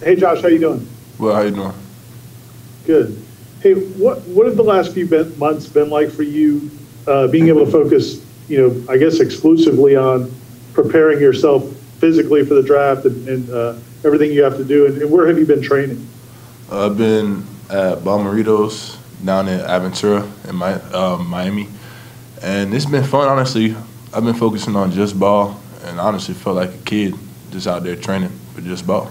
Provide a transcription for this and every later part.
Hey, Josh, how you doing? Well, how you doing? Good. Hey, what what have the last few been, months been like for you, uh, being able to focus, you know, I guess exclusively on preparing yourself physically for the draft and, and uh, everything you have to do, and, and where have you been training? Uh, I've been at Bommaritos down in Aventura in my, uh, Miami, and it's been fun. Honestly, I've been focusing on just ball, and honestly felt like a kid just out there training for just ball.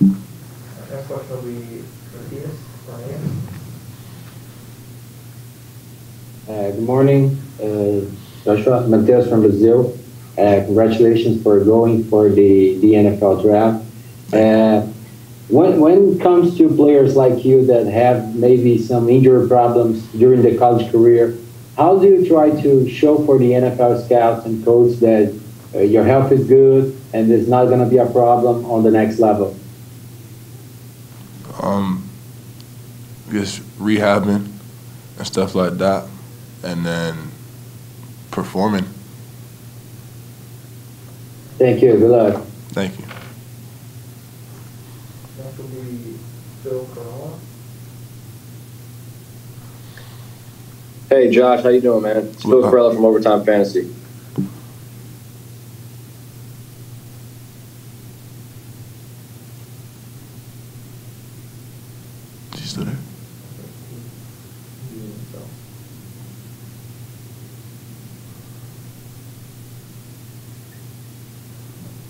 Next question will be Matthias. Uh, Good morning, uh, Joshua. Mateus from Brazil. Uh, Congratulations for going for the the NFL draft. Uh, When when it comes to players like you that have maybe some injury problems during the college career, how do you try to show for the NFL scouts and coach that uh, your health is good and it's not going to be a problem on the next level? Um, just rehabbing and stuff like that, and then performing. Thank you. Good luck. Thank you. Next will be Phil Corolla. Hey Josh, how you doing, man? It's Phil Well, Corella from Overtime Fantasy. Still there?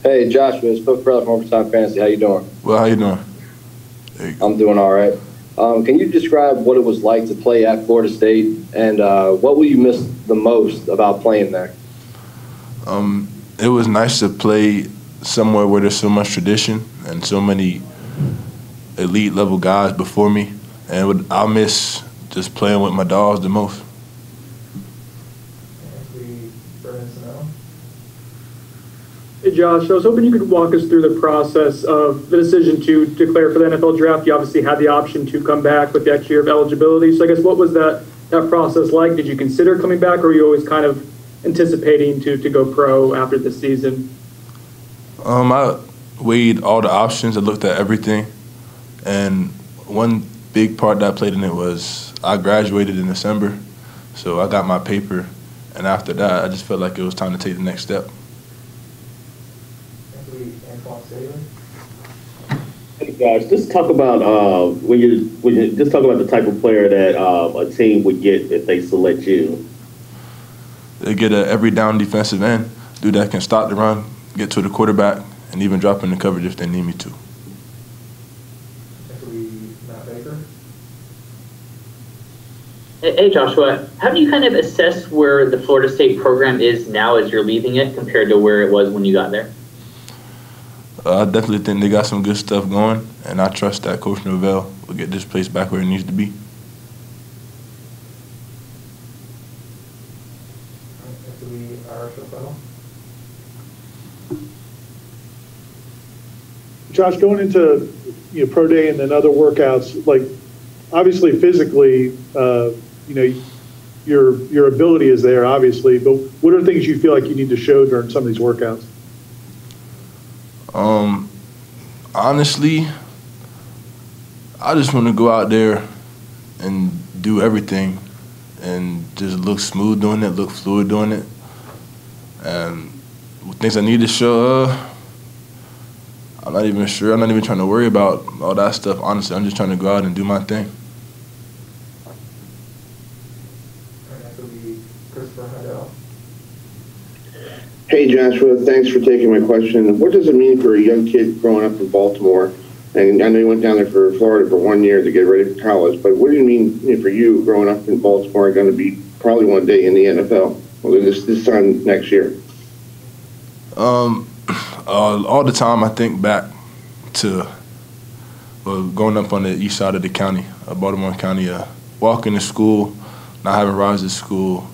Hey Joshua, it's Phil Corella from Overtime Fantasy. How you doing? Well, how you doing? You. I'm doing all right. Um, can you describe what it was like to play at Florida State, and uh, what will you miss the most about playing there? Um, it was nice to play somewhere where there's so much tradition and so many elite level guys before me, and would, I'll miss just playing with my dogs the most. next will be Brennan Snow. Hey Josh, I was hoping you could walk us through the process of the decision to declare for the NFL draft. You obviously had the option to come back with the extra year of eligibility. So I guess what was that that process like? Did you consider coming back, or were you always kind of anticipating to to go pro after the season? Um, I weighed all the options. I looked at everything, and one big part that I played in it was I graduated in December, so I got my paper, and after that, I just felt like it was time to take the next step. Next will be Hey guys, just talk about uh, when you when you just talk about the type of player that uh, a team would get if they select you. They get a every down defensive end, dude that can stop the run, get to the quarterback, and even drop in the coverage if they need me to. Next will be Matt Baker. Hey hey, Joshua, how do you kind of assess where the Florida State program is now as you're leaving it compared to where it was when you got there? Uh, I definitely think they got some good stuff going, and I trust that Coach Norvell will get this place back where it needs to be. Next will be Irish Josh, going into you know pro day and then other workouts, like obviously physically, uh, you know, your your ability is there, obviously. But what are things you feel like you need to show during some of these workouts? Um, honestly, I just want to go out there and do everything and just look smooth doing it, look fluid doing it. And things I need to show, uh, I'm not even sure. I'm not even trying to worry about all that stuff. Honestly, I'm just trying to go out and do my thing. All right, next will be Christopher Hidell. Hey Joshua, thanks for taking my question. What does it mean for a young kid growing up in Baltimore? And I know you went down there for Florida for one year to get ready for college, but what do you mean for you growing up in Baltimore going to be probably one day in the NFL? Well, this this time next year. Um, uh, all the time I think back to well, growing up on the east side of the county, uh, Baltimore County, uh, walking to school, not having rides to school,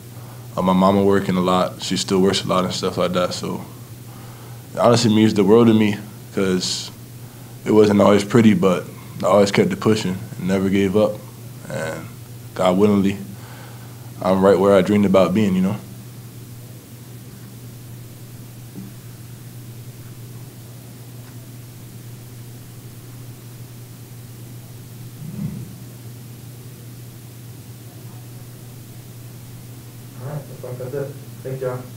uh, my mama working a lot. She still works a lot and stuff like that. So honestly means the world to me because it wasn't always pretty, but I always kept it pushing and never gave up. And God willingly, I'm right where I dreamed about being, you know. That's it. Thank you.